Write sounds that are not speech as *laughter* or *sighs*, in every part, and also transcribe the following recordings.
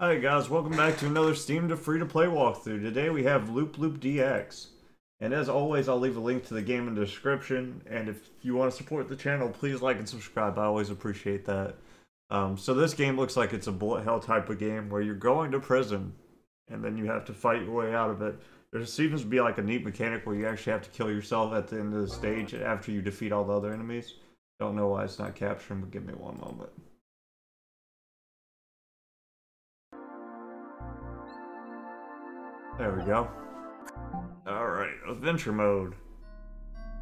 Hi guys, welcome back to another Steam to free to play walkthrough. Today we have Loop Loop DX. And as always, I'll leave a link to the game in the description. And if you want to support the channel, please like and subscribe. I always appreciate that. Um, so this game looks like it's a bullet hell type of game where you're going to prison and then you have to fight your way out of it. There seems to be like a neat mechanic where you actually have to kill yourself at the end of the stage after you defeat all the other enemies. Don't know why it's not capturing, but give me one moment. There we go. Alright, adventure mode.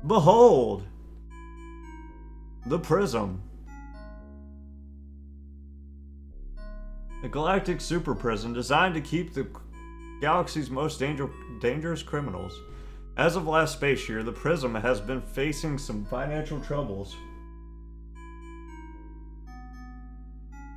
Behold! The Prism. A galactic super prison designed to keep the galaxy's most danger dangerous criminals. As of last space year, the Prism has been facing some financial troubles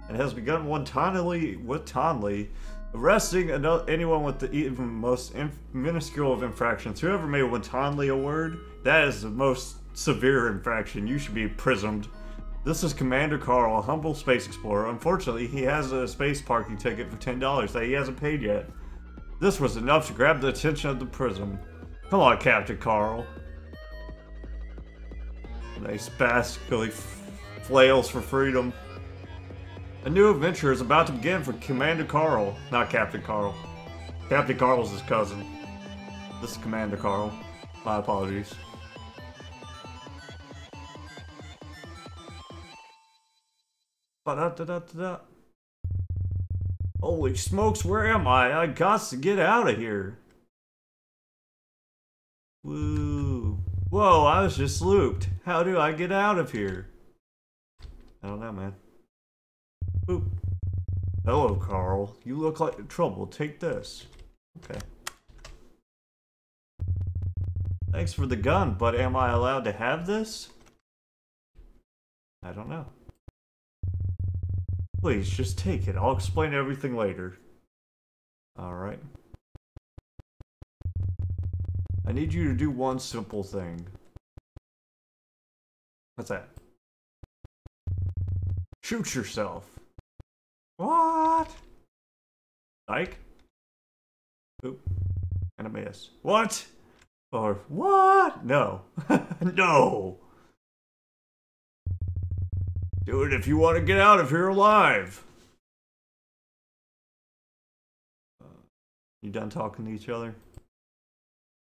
and has begun wantonly, wantonly arresting anyone with the even most minuscule of infractions. Whoever made wantonly a word, that is the most severe infraction. You should be prismed. This is Commander Carl, a humble space explorer. Unfortunately, he has a space parking ticket for $10 that he hasn't paid yet. This was enough to grab the attention of the prism. Come on, Captain Carl. They spastically flails for freedom. A new adventure is about to begin for Commander Carl, not Captain Carl. Captain Carl's his cousin. This is Commander Carl. My apologies. Ba-da-da-da-da. Holy smokes, where am I? I got to get out of here. Woo. Whoa, I was just looped. How do I get out of here? I don't know, man. Boop. Hello, Carl. You look like trouble. Take this. Okay. Thanks for the gun, but am I allowed to have this? I don't know. Please, just take it. I'll explain everything later. Alright. I need you to do one simple thing. What's that? Shoot yourself. What? Like? Oop. And a miss. What? Or what? No. *laughs* no. Do it if you want to get out of here alive. You done talking to each other?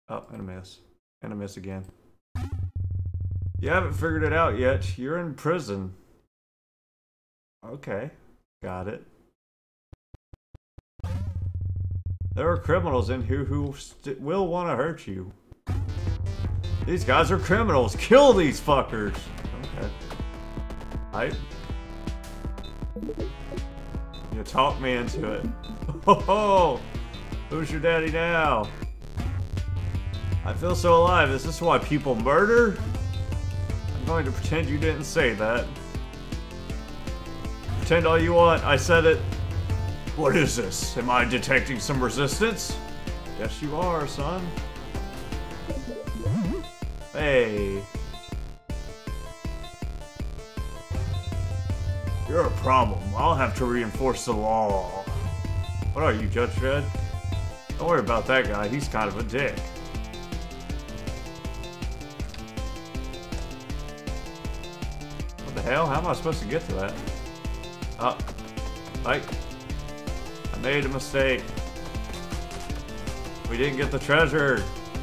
Oh, and a miss. And a miss again. You haven't figured it out yet. You're in prison. Okay. Got it. There are criminals in here who will want to hurt you. These guys are criminals. Kill these fuckers. Okay. I. You talk me into it. Oh, *laughs* who's your daddy now? I feel so alive. Is this why people murder? I'm going to pretend you didn't say that. Pretend all you want. I said it. What is this? Am I detecting some resistance? Yes, you are, son. Hey. You're a problem. I'll have to reinforce the law. What are you, Judge Dredd? Don't worry about that guy. He's kind of a dick. What the hell? How am I supposed to get to that? Ah, oh. Like. I made a mistake. We didn't get the treasure.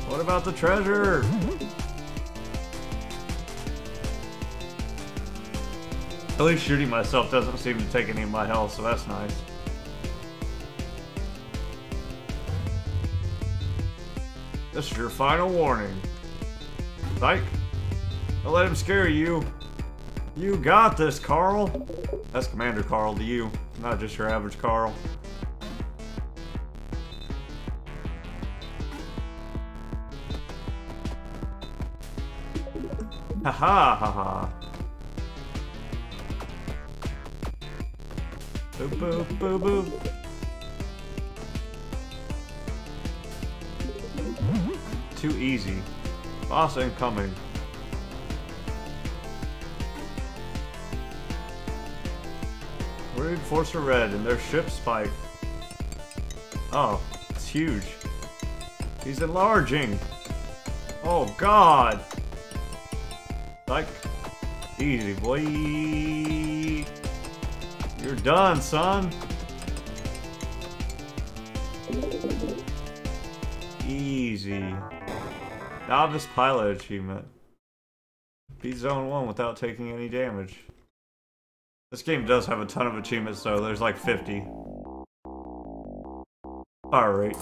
What about the treasure? At least shooting myself doesn't seem to take any of my health, so that's nice. This is your final warning. Psych. Don't let him scare you. You got this, Carl. That's Commander Carl to you, not just your average Carl. Ha ha ha ha. Boop, boop, boop, boop. Too easy. Boss incoming. Reinforcer red and their ship spike. Oh, it's huge. He's enlarging. Oh god. Like, easy boy. You're done, son. Easy. Novice pilot achievement. Beat zone 1 without taking any damage. This game does have a ton of achievements though, there's like 50. Alright.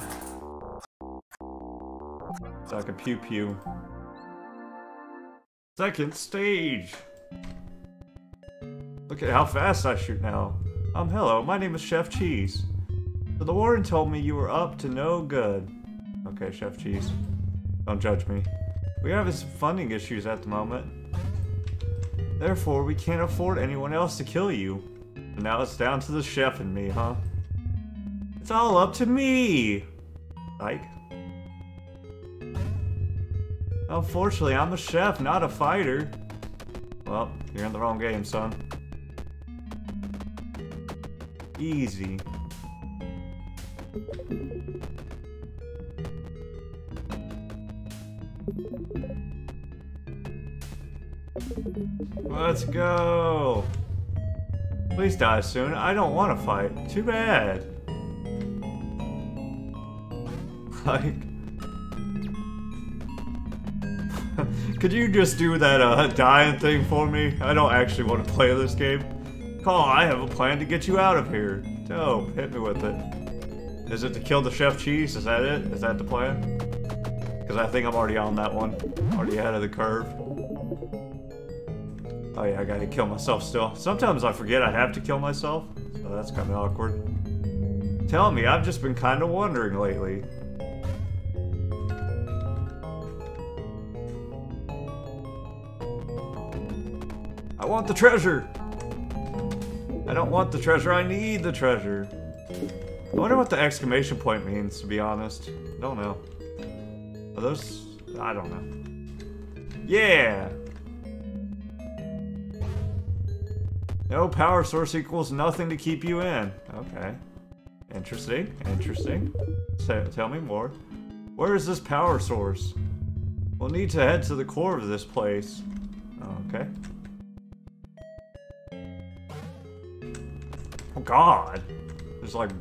It's like a pew pew. Second stage! Look at how fast I shoot now. Um, hello, my name is Chef Cheese. So the warden told me you were up to no good. Okay, Chef Cheese. Don't judge me. We have some funding issues at the moment. Therefore, we can't afford anyone else to kill you. And now it's down to the chef and me, huh? It's all up to me! Like. Unfortunately, I'm a chef, not a fighter. Well, you're in the wrong game, son. Easy. Let's go! Please die soon. I don't want to fight. Too bad. Like... *laughs* Could you just do that uh, dying thing for me? I don't actually want to play this game. Carl, I have a plan to get you out of here. Dope, hit me with it. Is it to kill the chef cheese? Is that it? Is that the plan? Because I think I'm already on that one. Already ahead of the curve. Oh yeah, I gotta kill myself still. Sometimes I forget I have to kill myself, so that's kind of awkward. Tell me, I've just been kind of wondering lately. I want the treasure! I don't want the treasure, I need the treasure. I wonder what the exclamation point means, to be honest. Don't know. Are those... I don't know. Yeah! No power source equals nothing to keep you in. Okay. Interesting, interesting. So, tell me more. Where is this power source? We'll need to head to the core of this place. Okay. Oh god! There's like...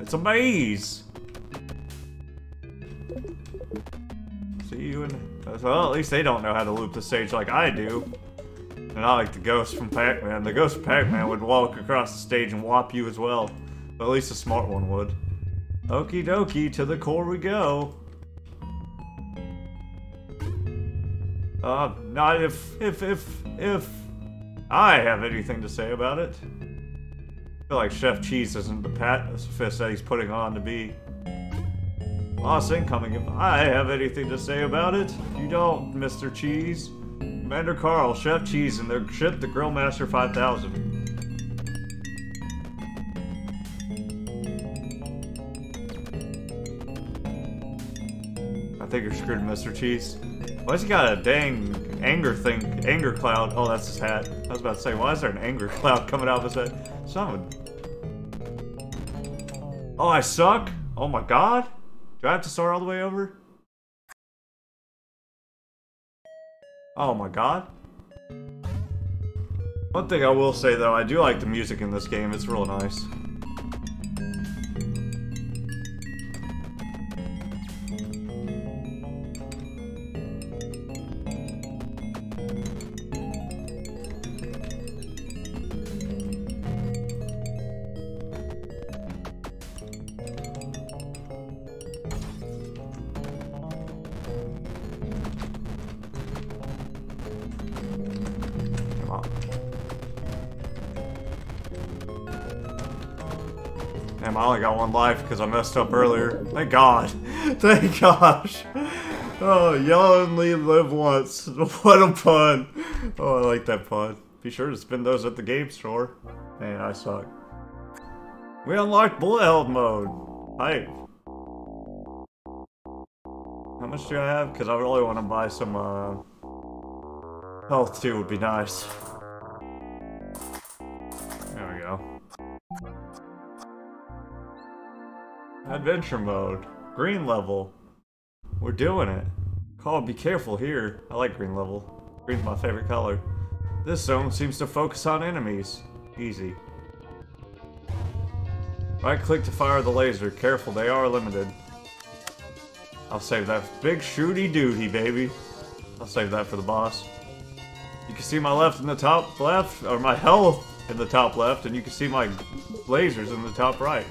It's a maze! See you in... Well, at least they don't know how to loop the stage like I do. And I like the ghost from Pac-Man. The ghost from Pac-Man would walk across the stage and whop you as well. But at least a smart one would. Okie dokie, to the core we go. Uh, not if, if, if, if I have anything to say about it. I feel like Chef Cheese isn't the pacifist that he's putting on to be. Lost incoming if I have anything to say about it. You don't, Mr. Cheese. Commander Carl, Chef Cheese, and their ship, the Grillmaster 5000. I think you're screwed, Mr. Cheese. Why's he got a dang anger thing, anger cloud? Oh, that's his hat. I was about to say, why is there an anger *laughs* cloud coming out of his head? Someone. Oh, I suck? Oh my god? Do I have to start all the way over? Oh my god. One thing I will say though, I do like the music in this game, it's real nice. Damn, I only got one life because I messed up earlier. Thank God. *laughs* Thank gosh. Oh, y'all only live once. *laughs* What a pun. Oh, I like that pun. Be sure to spin those at the game store. Man, I suck. We unlocked bullet hell mode. Hype. How much do I have? Because I really want to buy some, uh... Health too would be nice. Adventure mode. Green level. We're doing it. Carl, be careful here. I like green level. Green's my favorite color. This zone seems to focus on enemies. Easy. Right click to fire the laser. Careful, they are limited. I'll save that. Big shooty duty, baby. I'll save that for the boss. You can see my left in the top left, or my health in the top left, and you can see my lasers in the top right.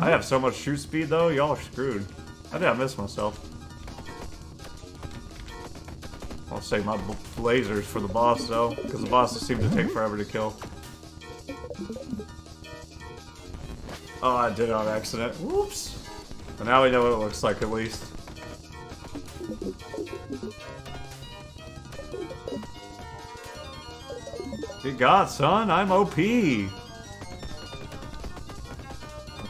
I have so much shoot speed though, y'all are screwed. I think I missed myself. I'll save my lasers for the boss though, because the bosses seem to take mm-hmm. forever to kill. Oh, I did it on accident. Whoops. But now we know what it looks like at least. Good God, son, I'm OP.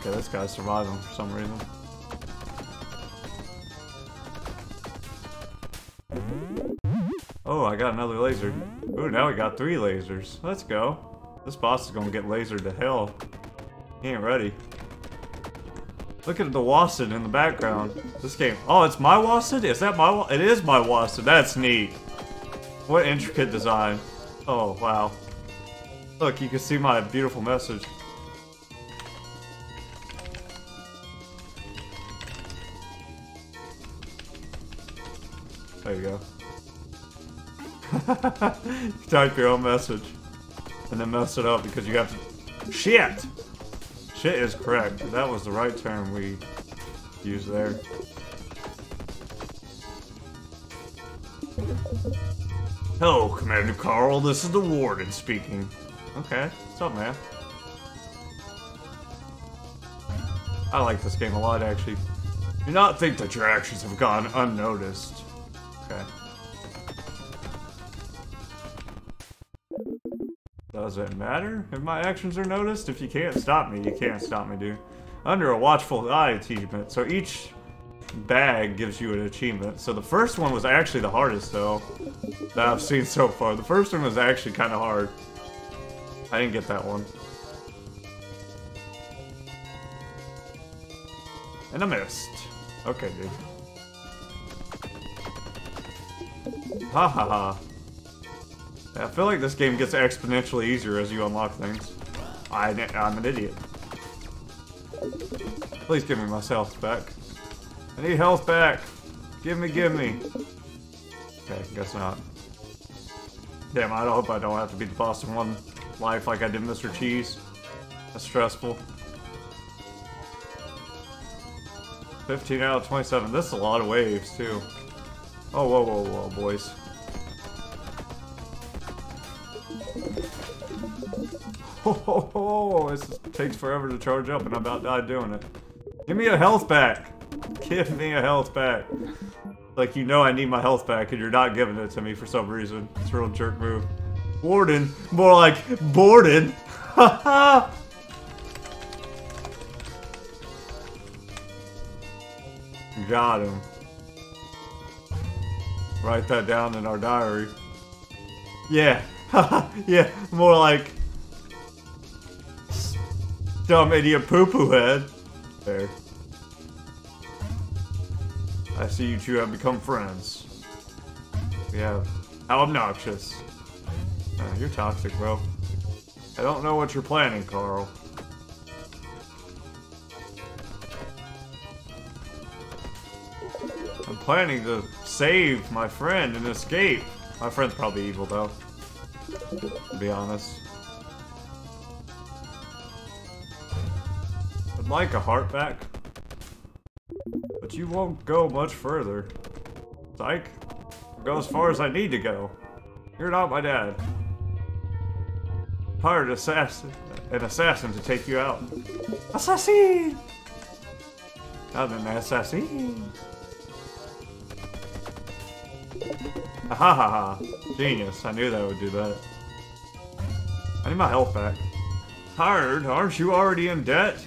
Okay, this guy's surviving for some reason. Oh, I got another laser. Ooh, now we got three lasers. Let's go. This boss is gonna get lasered to hell. He ain't ready. Look at the Wasson in the background. This game. Oh, it's my Wasson? Is that my It is my Wasson. That's neat. What intricate design. Oh, wow. Look, you can see my beautiful message. There you go. *laughs* type your own message. And then mess it up because you have to... Shit! Shit is correct. That was the right term we used there. Hello, Commander Carl. This is the Warden speaking. Okay. What's up, man? I like this game a lot, actually. Do not think that your actions have gone unnoticed. Okay. Does it matter if my actions are noticed? If you can't stop me, you can't stop me, dude. Under a watchful eye achievement. So each bag gives you an achievement. So the first one was actually the hardest, though, that I've seen so far. The first one was actually kind of hard. I didn't get that one. And I missed. Okay, dude. Ha ha ha. I feel like this game gets exponentially easier as you unlock things. I, I'm an idiot. Please give me my health back. I need health back. Give me, give me. Okay, guess not. Damn, I hope I don't have to beat the boss in one life like I did Mr. Cheese. That's stressful. 15 out of 27. This is a lot of waves, too. Oh, whoa, whoa, whoa, boys. *laughs* Oh, this takes forever to charge up and I about died doing it. Give me a health back. Give me a health back. Like you know I need my health back and you're not giving it to me for some reason. It's a real jerk move. Warden. More like Borden. Ha *laughs* ha! Got him. Write that down in our diary. Yeah. *laughs* yeah, more like dumb idiot poo poo head. There. I see you two have become friends. Have. How obnoxious. Uh, you're toxic, bro. I don't know what you're planning, Carl. I'm planning to save my friend and escape. My friend's probably evil, though. To be honest. I'd like a heart back. But you won't go much further. Psych. Go as far as I need to go. You're not my dad. Hired assassin, an assassin to take you out. Assassin! I'm an assassin. Ha ha ha. Genius. I knew that would do that. I need my health back. Hired? Aren't you already in debt?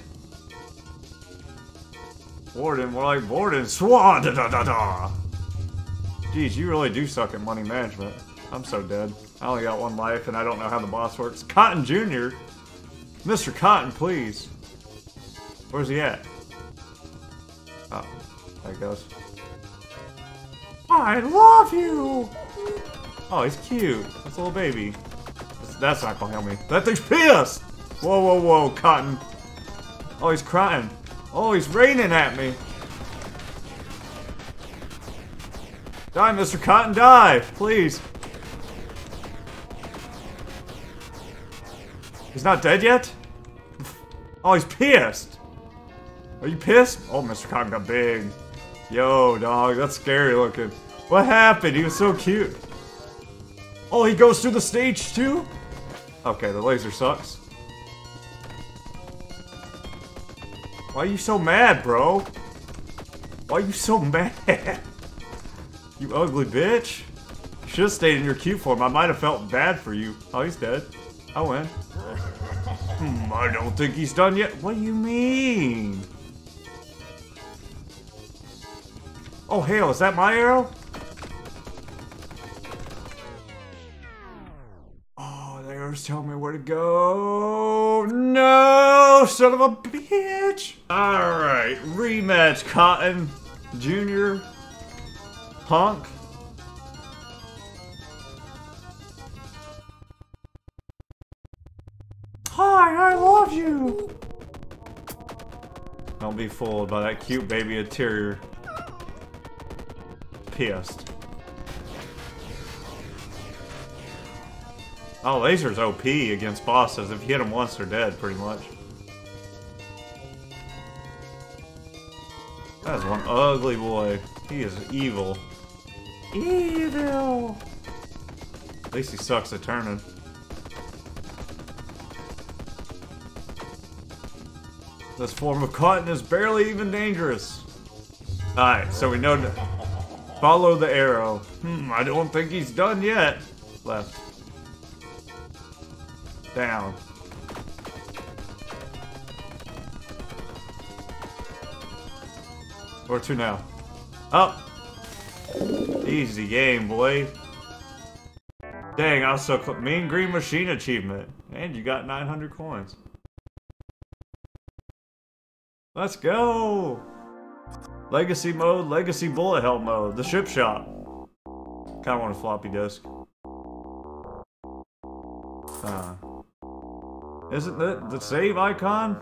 Borden, more like Borden. Swan da da da da. Geez, you really do suck at money management. I'm so dead. I only got one life and I don't know how the boss works. Cotton Jr. Mr. Cotton, please. Where's he at? Oh, there he goes. I love you! Oh, he's cute. That's a little baby. That's not gonna help me. That thing's pissed! Whoa, whoa, whoa, Cotton. Oh, he's crying. Oh, he's raining at me. Die, Mr. Cotton, die! Please. He's not dead yet? Oh, he's pissed! Are you pissed? Oh, Mr. Cotton got big. Yo, dog, that's scary looking. What happened? He was so cute. Oh, he goes through the stage too? Okay, the laser sucks. Why are you so mad, bro? Why are you so *laughs* mad? you ugly bitch. You should have stayed in your cute form. I might have felt bad for you. Oh, he's dead. I win. Hmm, I don't think he's done yet. What do you mean? Oh, hell, is that my arrow? Oh, the arrow's telling me where to go. No, son of a bitch. All right, rematch, Cotton Junior, Punk. Hi, I love you. Don't be fooled by that cute baby interior. Pissed. Oh, laser's OP against bosses. If you hit them once, they're dead, pretty much. That is one ugly boy. He is evil. Evil! At least he sucks at turning. This form of cotton is barely even dangerous. Alright, so we know follow the arrow. Hmm, I don't think he's done yet. Left. Down. Or two now? Up! Easy game, boy. Dang, I was so. Mean Green Machine achievement. And you got 900 coins. Let's go! Legacy mode, Legacy Bullet Hell mode, the ship shop. Kinda want a floppy disk. Isn't it the save icon?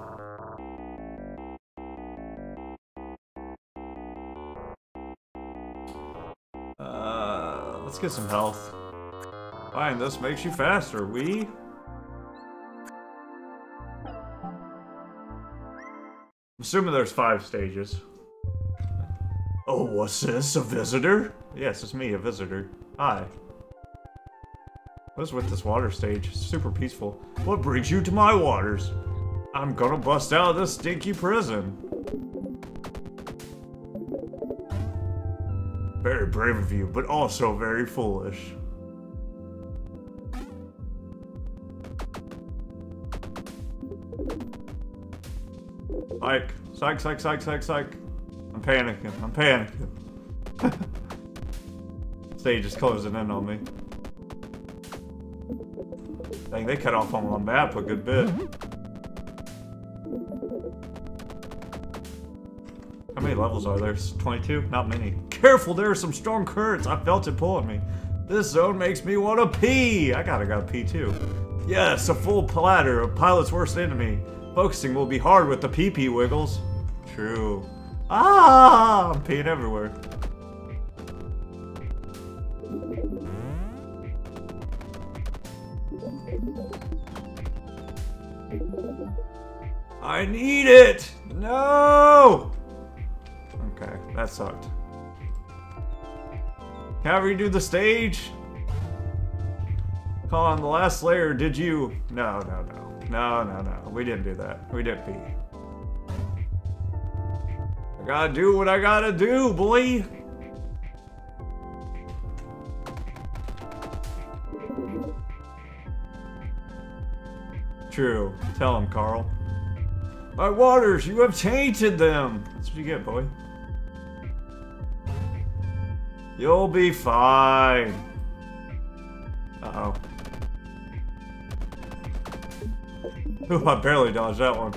Uh, let's get some health. Fine, this makes you faster, we? I'm assuming there's five stages. Oh, what's this? A visitor? Yes, it's me, a visitor. Hi. What is with this water stage? It's super peaceful. What brings you to my waters? I'm gonna bust out of this stinky prison. Very brave of you, but also very foolish. Psych. Psych, psych, psych, psych, psych. Panicking. I'm panicking. Stage is closing in on me. Dang, they cut off on my map a good bit. How many levels are there? 22? Not many. Careful, there are some strong currents. I felt it pulling me. This zone makes me want to pee. I gotta gotta pee too. Yes, a full platter of pilot's worst enemy. Focusing will be hard with the pee-pee wiggles. True. Ah! I'm peeing everywhere. I need it! No! Okay, that sucked. Can I redo the stage? Call on the last layer, did you? No, no, no. No, no, no. We didn't do that. We didn't pee. Gotta do what I gotta do, boy! True. Tell him, Carl. My waters, you have tainted them! That's what you get, boy. You'll be fine. Uh-oh. Ooh, I barely dodged that one.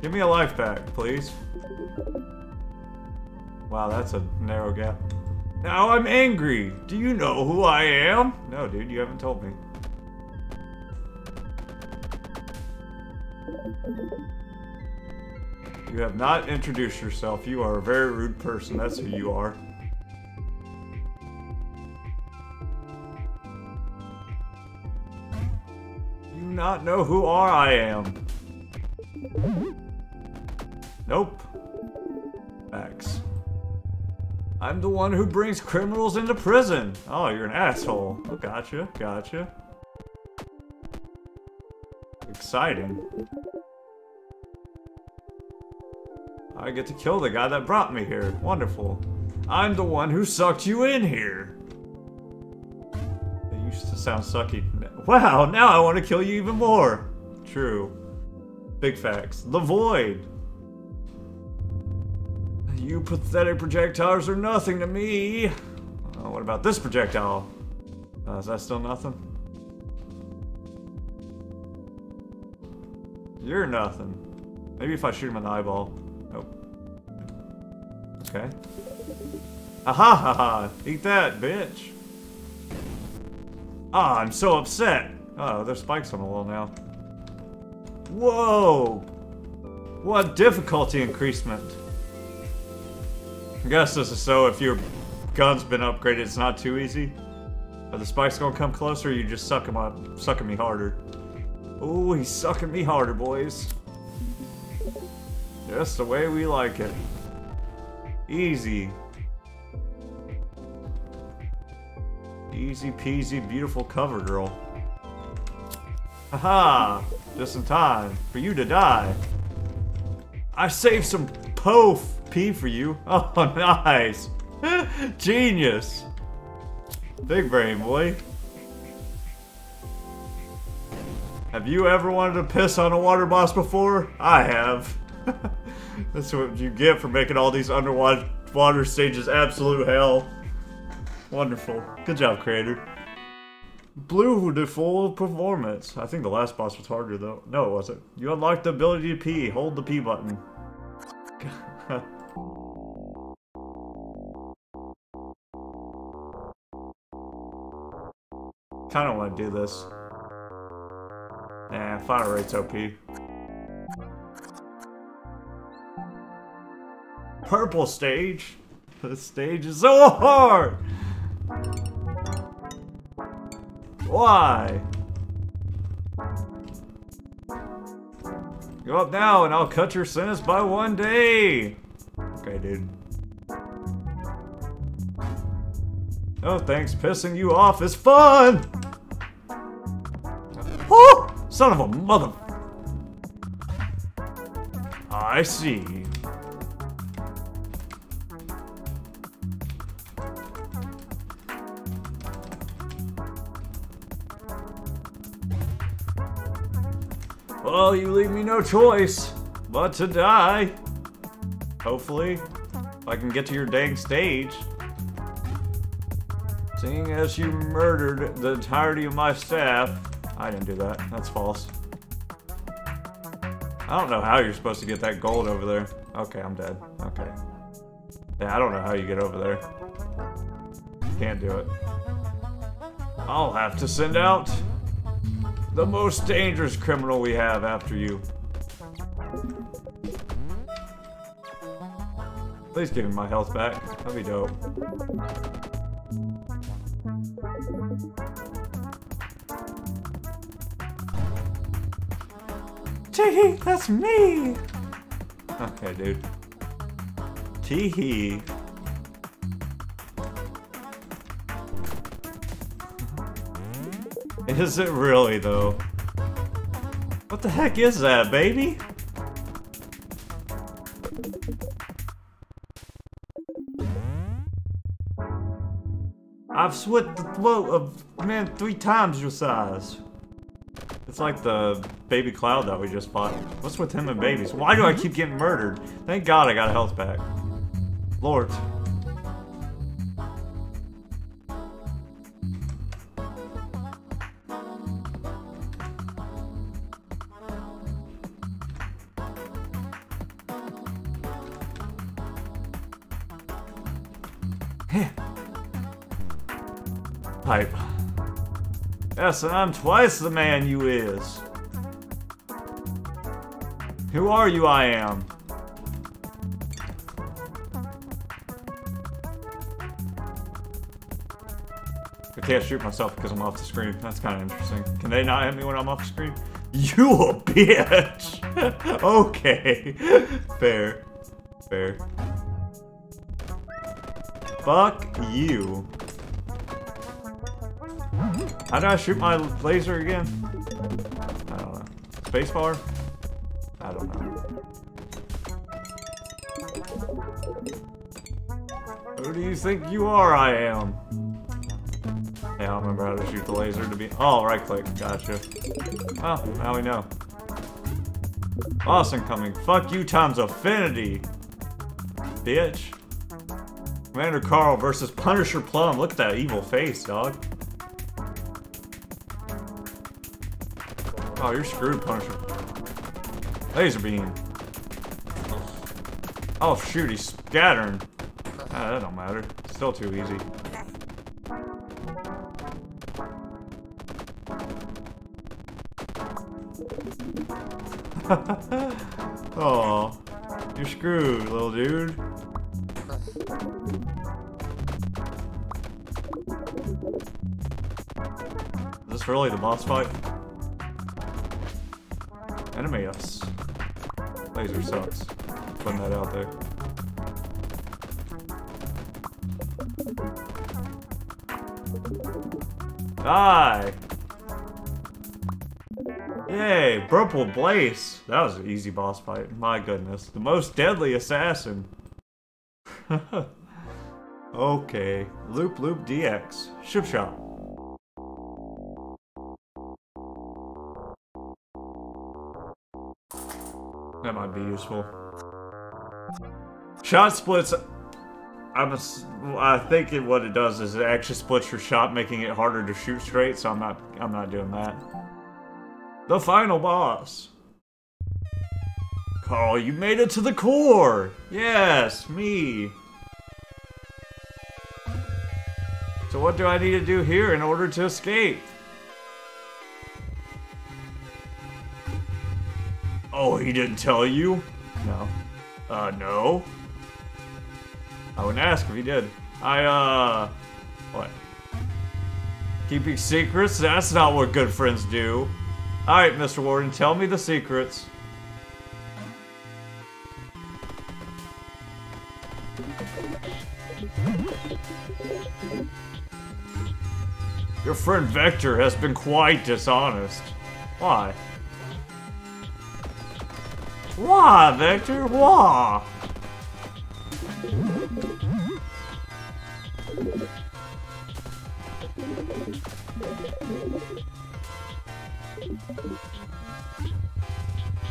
Give me a life back, please. Wow, that's a narrow gap. Now I'm angry. Do you know who I am? No, dude, you haven't told me. You have not introduced yourself. You are a very rude person. That's who you are. You not know who are I am. Nope. I'm the one who brings criminals into prison. Oh, you're an asshole. Oh, gotcha, gotcha. Exciting. I get to kill the guy that brought me here. Wonderful. I'm the one who sucked you in here. They used to sound sucky. Wow, now I want to kill you even more. True. Big facts. The Void. You pathetic projectiles are nothing to me. Oh, what about this projectile? Uh, is that still nothing? You're nothing. Maybe if I shoot him in the eyeball. Nope. Okay. Aha ha ha! Eat that, bitch! Ah, I'm so upset! Oh, there's spikes on the wall now. Whoa! What difficulty increasement! I guess this is so if your gun's been upgraded, it's not too easy. Are the spikes gonna come closer you just suck them up, sucking me harder? Oh, he's sucking me harder, boys. Just the way we like it. Easy. Easy peasy, beautiful cover girl. Haha! Just in time for you to die. I saved some POF P for you. *laughs* Oh, nice. Genius. Big brain, boy. Have you ever wanted to piss on a water boss before? I have. *laughs* That's what you get for making all these underwater water stages absolute hell. Wonderful. Good job, creator. Blue to full performance. I think the last boss was harder though. No, it wasn't. You unlocked the ability to pee. Hold the P button. Kinda wanna do this. Nah, fire rate's OP. purple stage. The stage is so hard! Why? Go up now and I'll cut your sentence by one day! Okay, dude. Oh, thanks. Pissing you off is fun! Oh! Son of a mother... I see. Well, you leave me no choice but to die. Hopefully, if I can get to your dang stage. Seeing as you murdered the entirety of my staff. I didn't do that. That's false. I don't know how you're supposed to get that gold over there. Okay, I'm dead. Okay. Yeah, I don't know how you get over there. Can't do it. I'll have to send out the most dangerous criminal we have after you. Please give me my health back. That'd be dope. Teehee, that's me! Okay, dude. Teehee. Is it really, though? What the heck is that, baby? I've sweat the throat of man three times your size. It's like the baby cloud that we just fought. What's with him and babies? Why do I keep getting murdered? Thank God I got a health back. Lord. And I'm twice the man you is. Who are you, I am? I can't shoot myself because I'm off the screen. That's kind of interesting. Can they not hit me when I'm off the screen? You a bitch! *laughs* okay. Fair. Fair. Fuck you. How do I shoot my laser again? I don't know. Spacebar? I don't know. Who do you think you are, I am? Yeah, I don't remember how to shoot the laser to be- Oh, right click, gotcha. Well, now we know. Boss incoming. Fuck you times affinity. Bitch. Commander Carl versus Punisher Plum. Look at that evil face, dog. Oh, you're screwed, Punisher. Laser beam. Oh, shoot, he's scattering. Ah, that don't matter. Still too easy. *laughs* oh, you're screwed, little dude. Is this really the boss fight? Laser sucks. Putting that out there. Die! Yay, Purple Blaze. That was an easy boss fight. My goodness. The most deadly assassin. *laughs* okay. Loop Loop DX. Ship Shot. Be useful. Shot splits. I'm a, I think it, what it does is it actually splits your shot, making it harder to shoot straight. So I'm not. I'm not doing that. The final boss. Carl, you made it to the core. Yes, me. So what do I need to do here in order to escape? Oh, he didn't tell you? No. Uh, no. I wouldn't ask if he did. I, uh... What? Keeping secrets? That's not what good friends do. Alright, Mr. Warden, tell me the secrets. Your friend Vector has been quite dishonest. Why? Why, Vector? Why?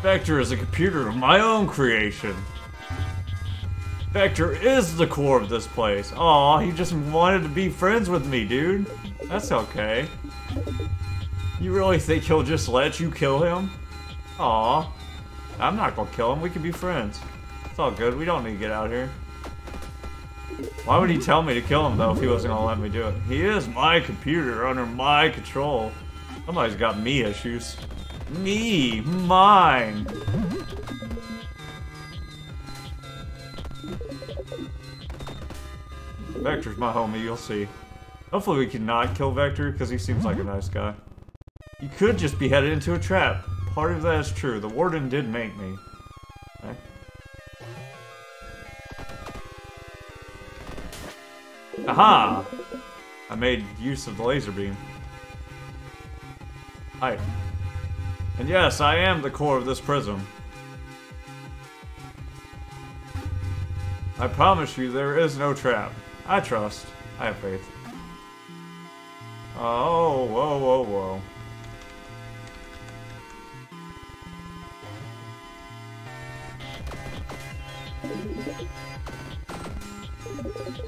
Vector is a computer of my own creation. Vector is the core of this place. Aw, he just wanted to be friends with me, dude. That's okay. You really think he'll just let you kill him? Aw. I'm not gonna kill him, we can be friends. It's all good, we don't need to get out here. Why would he tell me to kill him, though, if he wasn't gonna let me do it? He is my computer, under my control. Somebody's got me issues. Me! Mine! Vector's my homie, you'll see. Hopefully we can not kill Vector, because he seems like a nice guy. You could just be headed into a trap. Part of that is true. The Warden did make me. Okay. Aha! I made use of the laser beam. Hi. And yes, I am the core of this prism. I promise you there is no trap. I trust. I have faith. Oh, whoa, whoa, whoa.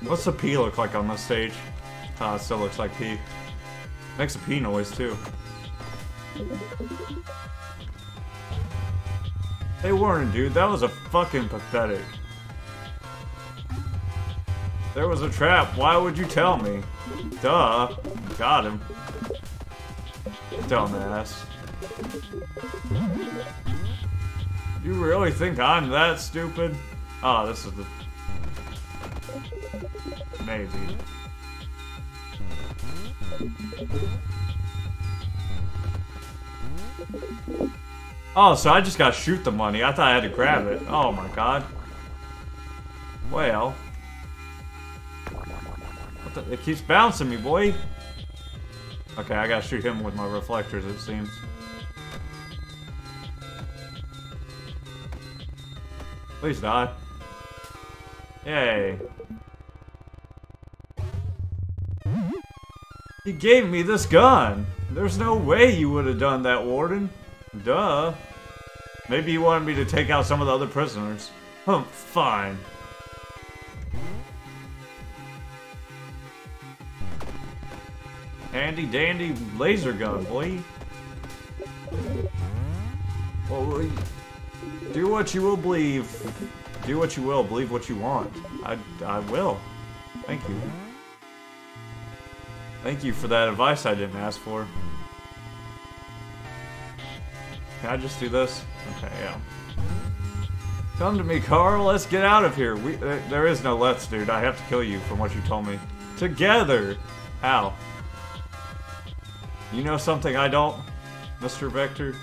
What's the P look like on this stage? Ah, it still looks like P. Makes a P noise too. They weren't, dude. That was a fucking pathetic. There was a trap. Why would you tell me? Duh. Got him. Dumbass. You really think I'm that stupid? Oh, this is the... Maybe. Oh, so I just gotta shoot the money. I thought I had to grab it. Oh my god. Well. The, it keeps bouncing me, boy. Okay, I gotta shoot him with my reflectors, it seems. Please die. Yay. He gave me this gun. There's no way you would have done that, Warden. Duh. Maybe you wanted me to take out some of the other prisoners. Oh, fine. Handy dandy laser gun, boy. Well, do what you will believe. Do what you will. Believe what you want. I, I will. Thank you. Thank you for that advice I didn't ask for. Can I just do this? Okay, yeah. Come to me, Carl. Let's get out of here. We There is no let's, dude. I have to kill you from what you told me. Together! How? You know something I don't, Mr. Vector?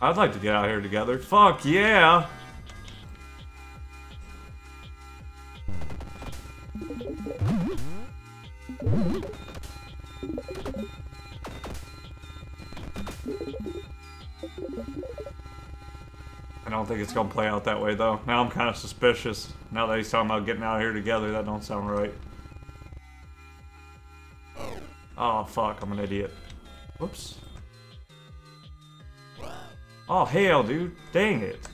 I'd like to get out here together. Fuck yeah! I don't think it's gonna play out that way though. Now I'm kind of suspicious. Now that he's talking about getting out here together, that don't sound right. Oh fuck, I'm an idiot. Whoops. Oh hell, dude. Dang it.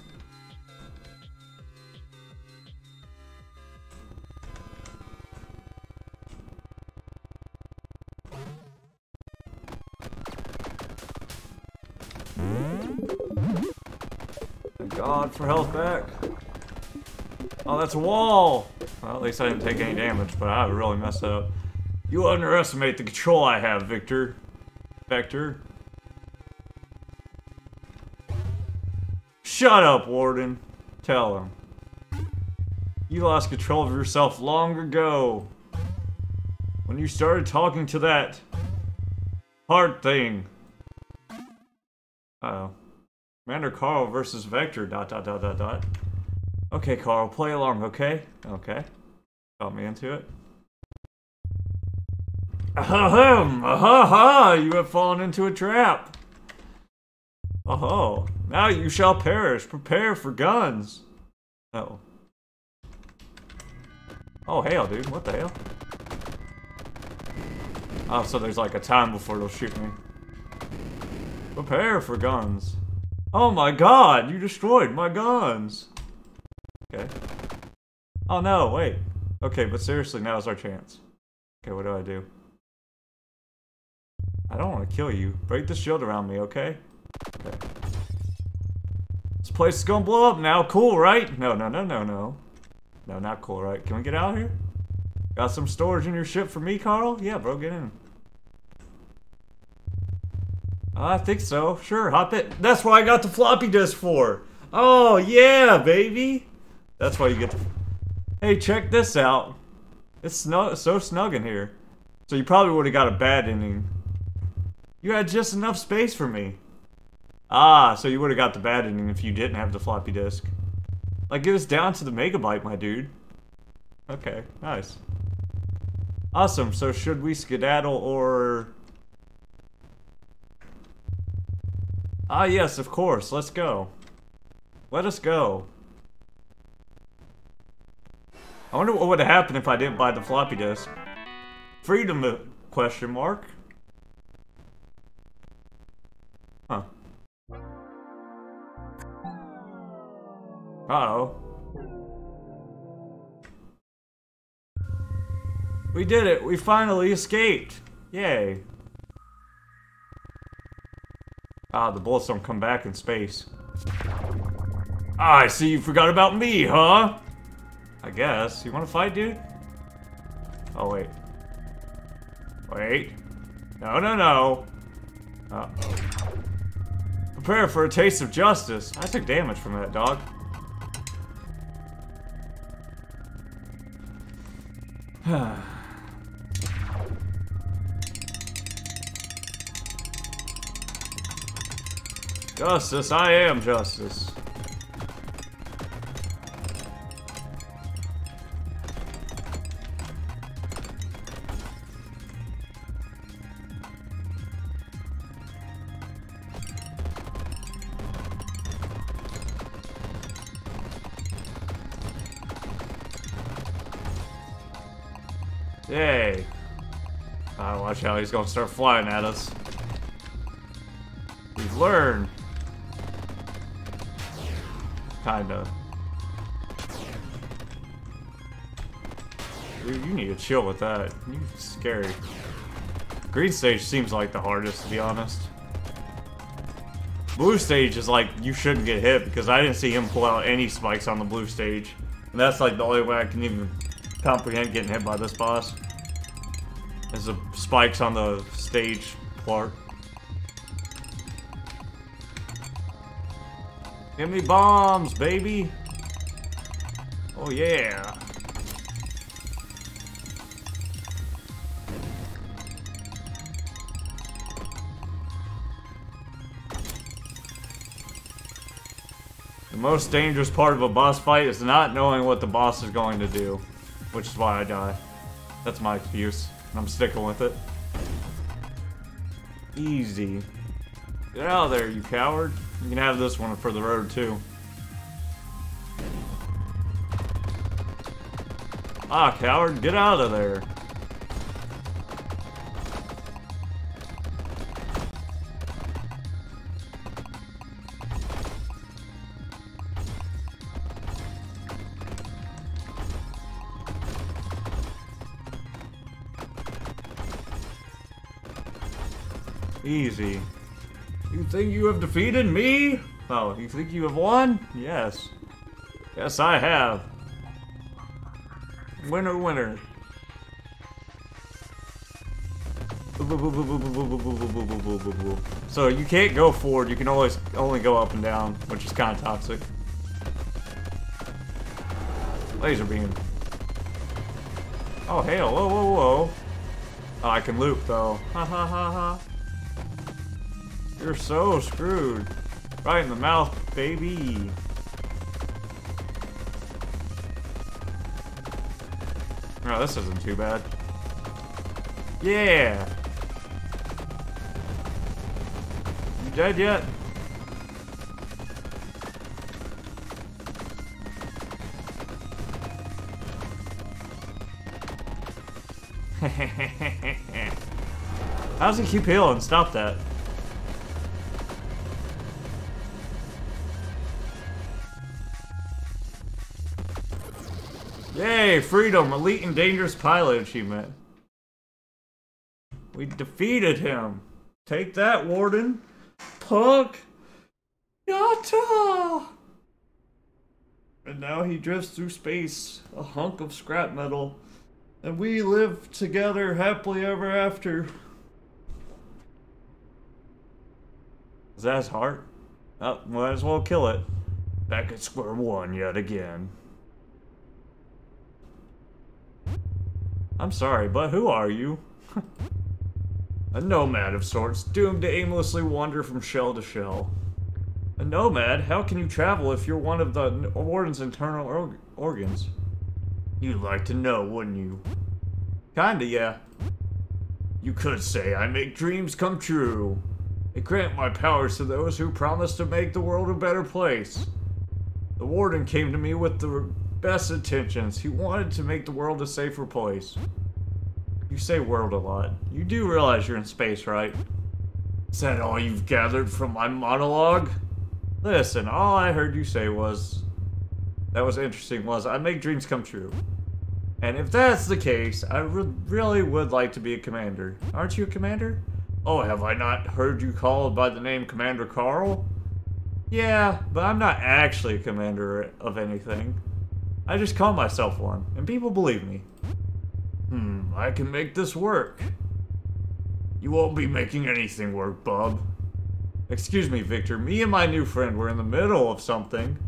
Thank God for health back. Oh, that's a wall! Well, at least I didn't take any damage, but I really messed up. You underestimate the control I have, Victor. Vector. Shut up, Warden. Tell him. You lost control of yourself long ago. When you started talking to that heart thing. Uh oh Commander Carl versus Vector, dot dot dot dot dot. Okay, Carl, play along, okay? Okay. Got me into it. Ahem! Ahaha! You have fallen into a trap! Oh, now you shall perish. Prepare for guns. Oh. Oh, hell, dude. What the hell? Oh, so there's like a time before they'll shoot me. Prepare for guns. Oh my god, you destroyed my guns. Okay. Oh no, wait. Okay, but seriously, now's our chance. Okay, what do I do? I don't want to kill you. Break the shield around me, okay? Okay. This place is gonna blow up now. Cool, right? No, no, no, no, no. No, not cool, right? Can we get out of here? Got some storage in your ship for me, Carl? Yeah, bro, get in. I think so. Sure, hop it. That's what I got the floppy disk for. Oh, yeah, baby. That's why you get the... Hey, check this out. It's snug, so snug in here. So you probably would have got a bad ending. You had just enough space for me. Ah, so you would have got the bad ending if you didn't have the floppy disk. Like, get us down to the megabyte, my dude. Okay, nice. Awesome, so should we skedaddle or... Ah, yes, of course. Let's go. Let us go. I wonder what would have happened if I didn't buy the floppy disk. Freedom uh, question mark. Uh oh We did it! We finally escaped! Yay. Ah, the bullets don't come back in space. Ah, I see you forgot about me, huh? I guess. You wanna fight, dude? Oh, wait. Wait. No, no, no. Uh-oh. Prepare for a taste of justice. I took damage from that dog. *sighs* justice, I am justice. Watch out, he's gonna start flying at us. We've learned. Kinda. Dude, you need to chill with that. You scary. Green stage seems like the hardest, to be honest. Blue stage is like, you shouldn't get hit, because I didn't see him pull out any spikes on the blue stage. And that's like the only way I can even comprehend getting hit by this boss. There's the spikes on the stage part. Give me bombs, baby! Oh yeah! The most dangerous part of a boss fight is not knowing what the boss is going to do. Which is why I die. That's my excuse. I'm sticking with it. Easy. Get out of there, you coward. You can have this one for the road, too. Ah, coward, get out of there. Easy. You think you have defeated me? Oh, you think you have won? Yes. Yes, I have. Winner, winner. So you can't go forward, you can always only go up and down, which is kind of toxic. Laser beam. Oh, hell, whoa, whoa, whoa. Oh, I can loop, though. Ha ha ha ha. You're so screwed. Right in the mouth, baby. Oh, this isn't too bad. Yeah! You dead yet? How does he keep healing? Stop that. Freedom, elite and dangerous pilot achievement. We defeated him. Take that, Warden. Punk. Yatta! And now he drifts through space, a hunk of scrap metal. And we live together happily ever after. Is that his heart? Oh, might as well kill it. Back at square one yet again. I'm sorry, but who are you? *laughs* a nomad of sorts, doomed to aimlessly wander from shell to shell. A nomad? How can you travel if you're one of the Warden's internal or organs? You'd like to know, wouldn't you? Kinda, yeah. You could say I make dreams come true. I grant my powers to those who promise to make the world a better place. The Warden came to me with the best intentions. He wanted to make the world a safer place. You say world a lot. You do realize you're in space, right? Is that all you've gathered from my monologue? Listen, all I heard you say was... That was interesting was, I make dreams come true. And if that's the case, I re really would like to be a commander. Aren't you a commander? Oh, have I not heard you called by the name Commander Carl? Yeah, but I'm not actually a commander of anything. I just call myself one, and people believe me. Hmm, I can make this work. You won't be making anything work, bub. Excuse me, Victor. Me and my new friend were in the middle of something.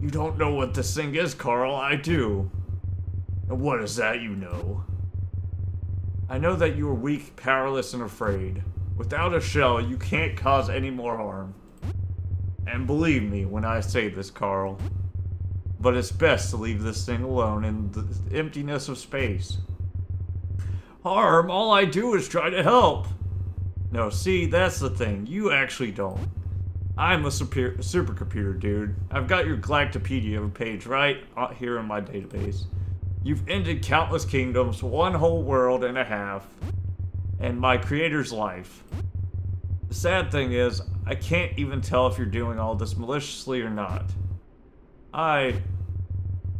You don't know what this thing is, Carl. I do. And what is that you know? I know that you are weak, powerless, and afraid. Without a shell, you can't cause any more harm. And believe me when I say this, Carl. But it's best to leave this thing alone in the emptiness of space. Harm? All I do is try to help. No, see, that's the thing. You actually don't. I'm a super supercomputer, dude. I've got your Galactopedia page right here in my database. You've ended countless kingdoms, one whole world and a half, and my creator's life. The sad thing is, I can't even tell if you're doing all this maliciously or not. I...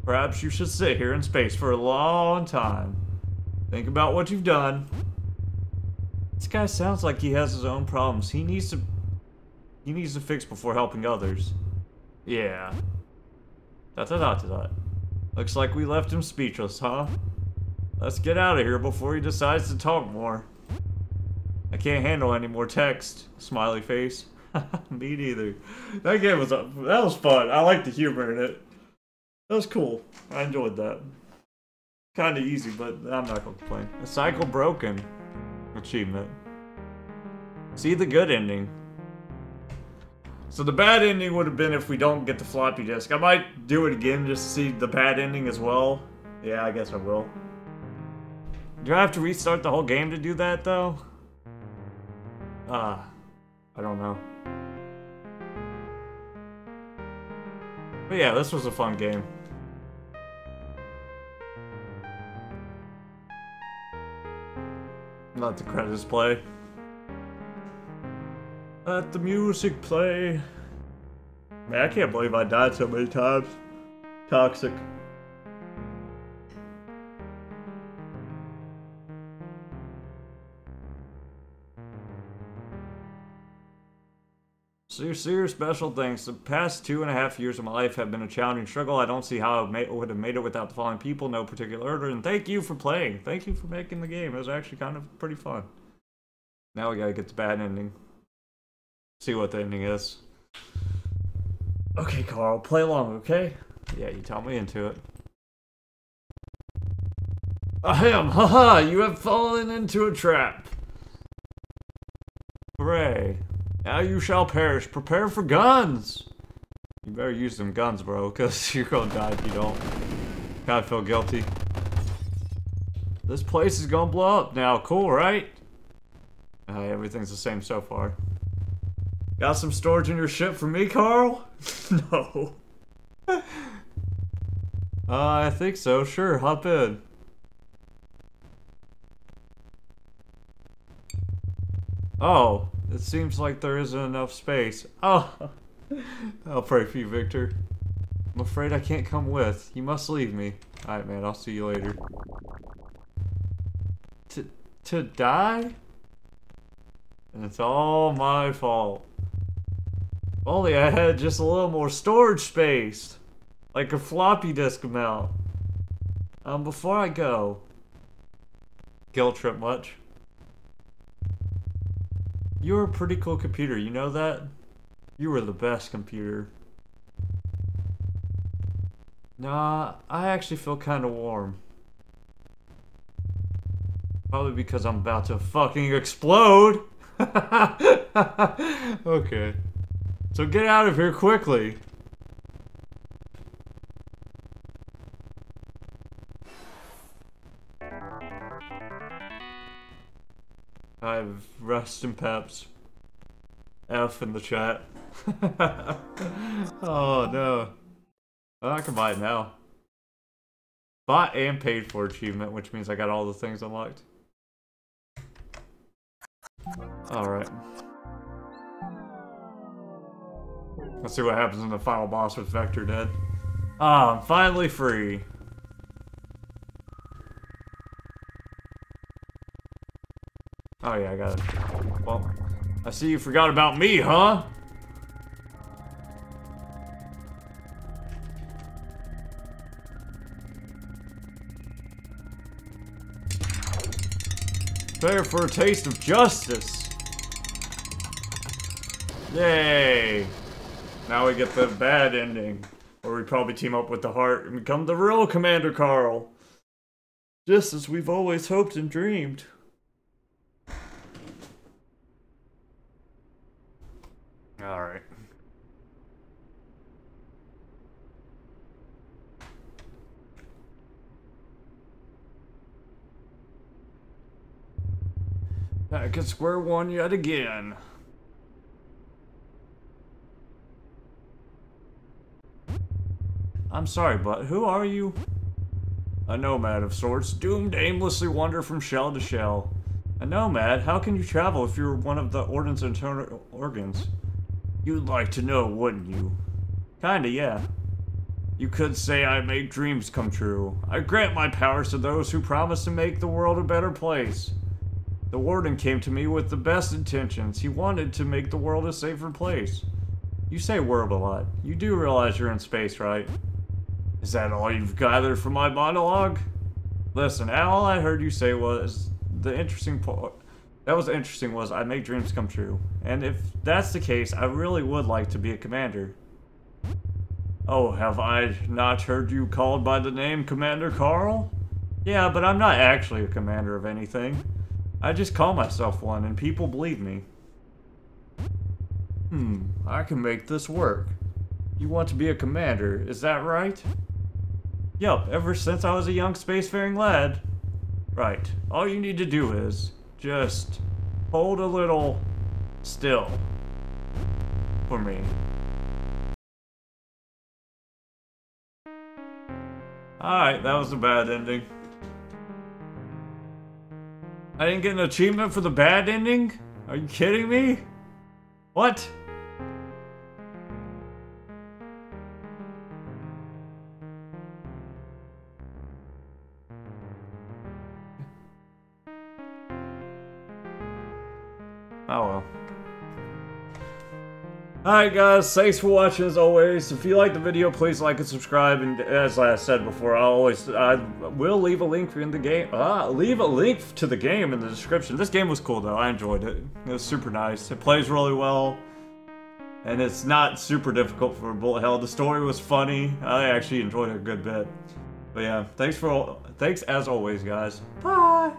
Perhaps you should sit here in space for a long time. Think about what you've done. This guy sounds like he has his own problems. He needs to... He needs to fix before helping others. Yeah. Dot dot dot dot. Looks like we left him speechless, huh? Let's get out of here before he decides to talk more. I can't handle any more text. Smiley face. *laughs* Me neither. That game was that was fun. I like the humor in it. That was cool. I enjoyed that. Kind of easy, but I'm not gonna complain. A cycle broken. Achievement. See the good ending. So the bad ending would have been if we don't get the floppy disk. I might do it again just to see the bad ending as well. Yeah, I guess I will. Do I have to restart the whole game to do that, though? Ah, uh, I don't know. But yeah, this was a fun game. Let the credits play. Let the music play. Man, I can't believe I died so many times. Toxic. Sincere special thanks. The past two and a half years of my life have been a challenging struggle. I don't see how I would have made it without the following people, no particular order. And thank you for playing. Thank you for making the game. It was actually kind of pretty fun. Now we gotta get the bad ending. See what the ending is. Okay, Carl, play along, okay? Yeah, you tell me into it. Ahem, haha, you have fallen into a trap. Hooray. Now you shall perish. Prepare for guns! You better use them guns, bro, because *laughs* you're gonna die if you don't. Kinda feel guilty. This place is gonna blow up now. Cool, right? Uh, everything's the same so far. Got some storage in your ship for me, Carl? *laughs* no. *laughs* uh, I think so. Sure, hop in. Oh, it seems like there isn't enough space. Oh, *laughs* I'll pray for you, Victor. I'm afraid I can't come with. You must leave me. Alright, man, I'll see you later. To, to die? And it's all my fault. Only I had just a little more storage space. Like a floppy disk amount. Um, before I go. Guilt trip much? You're a pretty cool computer, you know that? You were the best computer. Nah, I actually feel kinda warm. Probably because I'm about to fucking explode! *laughs* okay. So get out of here quickly. Rest and peps. F in the chat. *laughs* oh no. I can buy it now. Bought and paid for achievement, which means I got all the things unlocked. Alright. Let's see what happens in the final boss with Vector dead. Ah, I'm finally free. Oh yeah, I got it. Well, I see you forgot about me, huh? Prepare for a taste of justice. Yay! Now we get the bad ending. Or we probably team up with the heart and become the real Commander Carl. Just as we've always hoped and dreamed. Alright. Back at square one yet again. I'm sorry, but who are you? A nomad of sorts, doomed to aimlessly wander from shell to shell. A nomad? How can you travel if you're one of the Warden's internal organs? You'd like to know, wouldn't you? Kinda, yeah. You could say I make dreams come true. I grant my powers to those who promise to make the world a better place. The warden came to me with the best intentions. He wanted to make the world a safer place. You say world a lot. You do realize you're in space, right? Is that all you've gathered from my monologue? Listen, all I heard you say was the interesting part. That was interesting was I make dreams come true. And if that's the case, I really would like to be a commander. Oh, have I not heard you called by the name Commander Carl? Yeah, but I'm not actually a commander of anything. I just call myself one, and people believe me. Hmm, I can make this work. You want to be a commander, is that right? Yup, ever since I was a young spacefaring lad. Right, all you need to do is just hold a little still for me. Alright, that was a bad ending. I didn't get an achievement for the bad ending? Are you kidding me? What? Alright guys, thanks for watching as always. If you like the video, please like and subscribe. And as I said before, I always I will leave a link in the game. Ah, leave a link to the game in the description. This game was cool though. I enjoyed it. It was super nice. It plays really well. And it's not super difficult for bullet hell. The story was funny. I actually enjoyed it a good bit. But yeah, thanks for thanks as always, guys. Bye.